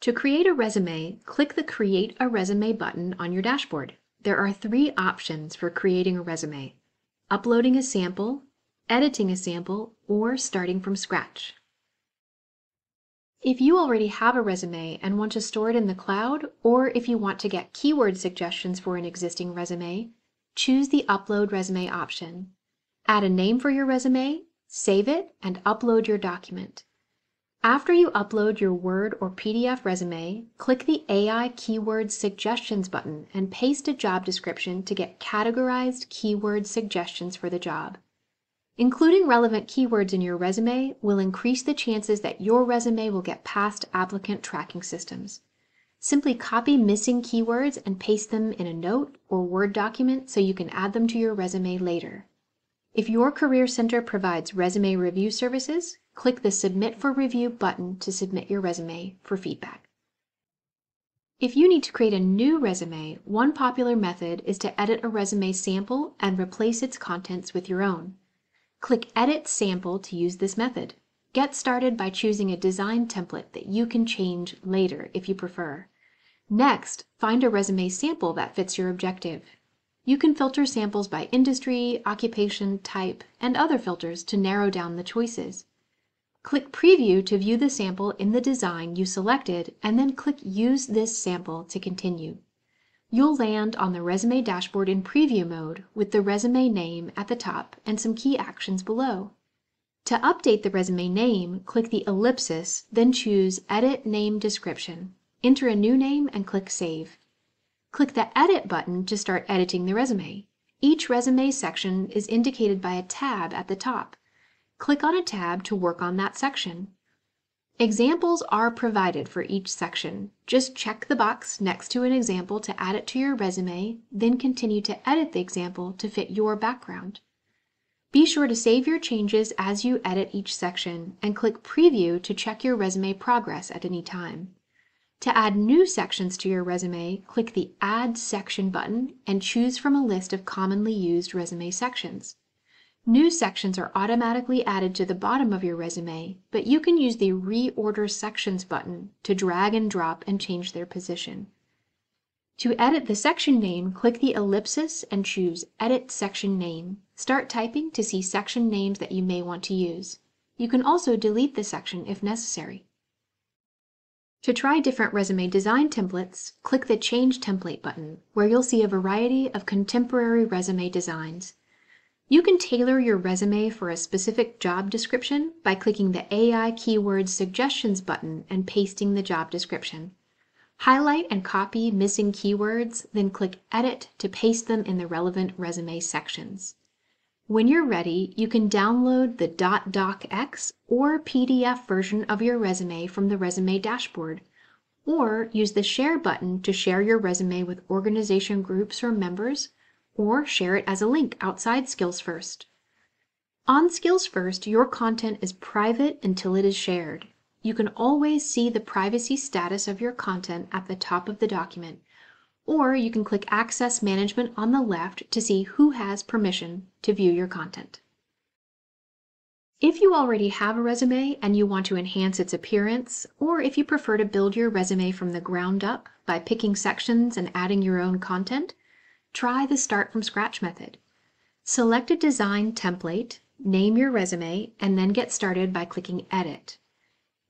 To create a resume, click the Create a Resume button on your dashboard. There are three options for creating a resume uploading a sample, editing a sample, or starting from scratch. If you already have a resume and want to store it in the cloud, or if you want to get keyword suggestions for an existing resume, choose the Upload Resume option. Add a name for your resume, save it, and upload your document. After you upload your Word or PDF resume, click the AI Keyword Suggestions button and paste a job description to get categorized keyword suggestions for the job. Including relevant keywords in your resume will increase the chances that your resume will get past applicant tracking systems. Simply copy missing keywords and paste them in a note or Word document so you can add them to your resume later. If your Career Center provides resume review services, click the Submit for Review button to submit your resume for feedback. If you need to create a new resume, one popular method is to edit a resume sample and replace its contents with your own. Click Edit Sample to use this method. Get started by choosing a design template that you can change later if you prefer. Next, find a resume sample that fits your objective. You can filter samples by industry, occupation, type, and other filters to narrow down the choices. Click Preview to view the sample in the design you selected and then click Use this sample to continue. You'll land on the resume dashboard in preview mode with the resume name at the top and some key actions below. To update the resume name, click the ellipsis, then choose Edit Name Description. Enter a new name and click Save. Click the Edit button to start editing the resume. Each resume section is indicated by a tab at the top. Click on a tab to work on that section. Examples are provided for each section. Just check the box next to an example to add it to your resume, then continue to edit the example to fit your background. Be sure to save your changes as you edit each section and click Preview to check your resume progress at any time. To add new sections to your resume, click the Add Section button and choose from a list of commonly used resume sections. New sections are automatically added to the bottom of your resume, but you can use the Reorder Sections button to drag and drop and change their position. To edit the section name, click the ellipsis and choose Edit Section Name. Start typing to see section names that you may want to use. You can also delete the section if necessary. To try different resume design templates, click the Change Template button, where you'll see a variety of contemporary resume designs. You can tailor your resume for a specific job description by clicking the AI Keyword Suggestions button and pasting the job description. Highlight and copy missing keywords, then click Edit to paste them in the relevant resume sections. When you're ready, you can download the .docx or PDF version of your resume from the resume dashboard, or use the Share button to share your resume with organization groups or members or share it as a link outside Skills First. On Skills First, your content is private until it is shared. You can always see the privacy status of your content at the top of the document, or you can click Access Management on the left to see who has permission to view your content. If you already have a resume and you want to enhance its appearance, or if you prefer to build your resume from the ground up by picking sections and adding your own content, Try the Start from Scratch method. Select a design template, name your resume, and then get started by clicking Edit.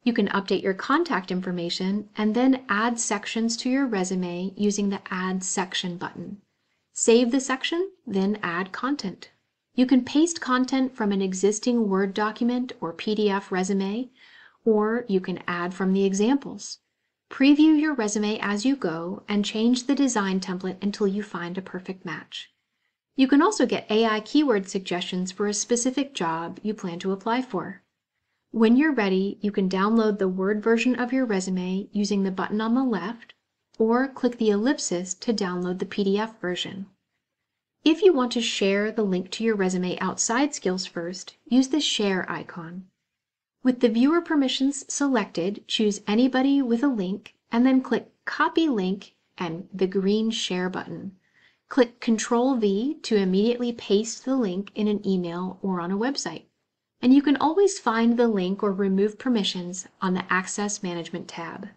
You can update your contact information and then add sections to your resume using the Add Section button. Save the section, then add content. You can paste content from an existing Word document or PDF resume, or you can add from the examples. Preview your resume as you go and change the design template until you find a perfect match. You can also get AI keyword suggestions for a specific job you plan to apply for. When you're ready, you can download the Word version of your resume using the button on the left, or click the ellipsis to download the PDF version. If you want to share the link to your resume outside Skills First, use the Share icon. With the viewer permissions selected, choose anybody with a link and then click Copy Link and the green Share button. Click Ctrl V to immediately paste the link in an email or on a website. And you can always find the link or remove permissions on the Access Management tab.